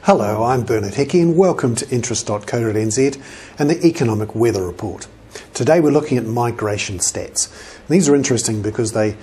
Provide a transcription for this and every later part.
Hello, I'm Bernard Hickey and welcome to interest.co.nz and the Economic Weather Report. Today we're looking at migration stats. These are interesting because they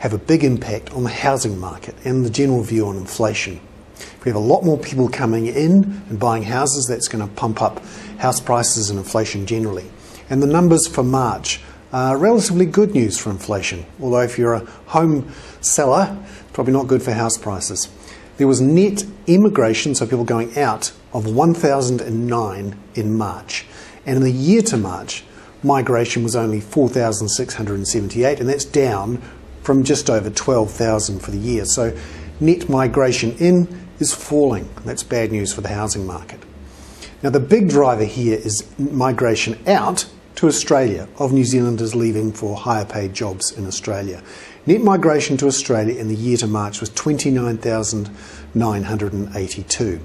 have a big impact on the housing market and the general view on inflation. If we have a lot more people coming in and buying houses, that's going to pump up house prices and inflation generally. And the numbers for March are relatively good news for inflation, although if you're a home seller, probably not good for house prices. There was net immigration, so people going out, of 1,009 in March. And in the year to March, migration was only 4,678, and that's down from just over 12,000 for the year. So net migration in is falling. That's bad news for the housing market. Now, the big driver here is migration out to Australia of New Zealanders leaving for higher paid jobs in Australia. Net migration to Australia in the year to March was 29,982.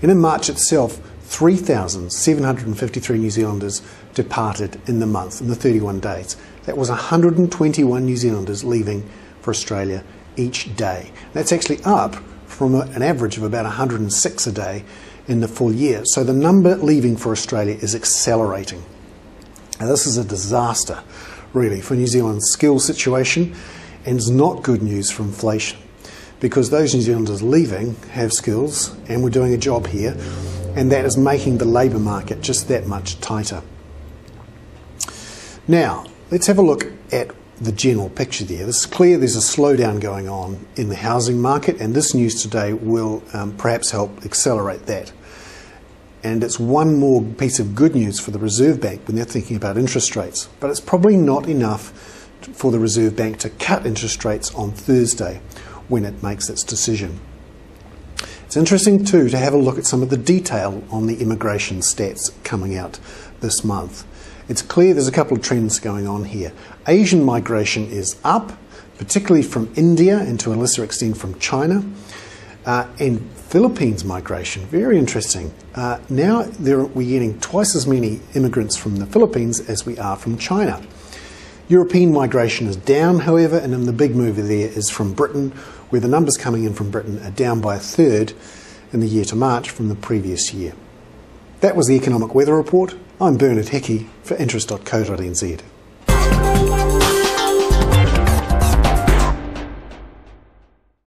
And in March itself, 3,753 New Zealanders departed in the month, in the 31 days. That was 121 New Zealanders leaving for Australia each day. That's actually up from an average of about 106 a day in the full year. So the number leaving for Australia is accelerating. This is a disaster, really, for New Zealand's skills situation and it's not good news for inflation because those New Zealanders leaving have skills and we're doing a job here, and that is making the labour market just that much tighter. Now, let's have a look at the general picture there. It's clear there's a slowdown going on in the housing market, and this news today will um, perhaps help accelerate that. And it's one more piece of good news for the Reserve Bank when they're thinking about interest rates. But it's probably not enough for the Reserve Bank to cut interest rates on Thursday when it makes its decision. It's interesting too to have a look at some of the detail on the immigration stats coming out this month. It's clear there's a couple of trends going on here. Asian migration is up, particularly from India and to a lesser extent from China. Uh, and Philippines migration, very interesting. Uh, now we're getting twice as many immigrants from the Philippines as we are from China. European migration is down, however, and then the big mover there is from Britain, where the numbers coming in from Britain are down by a third in the year to March from the previous year. That was the Economic Weather Report. I'm Bernard Hickey for interest.co.nz.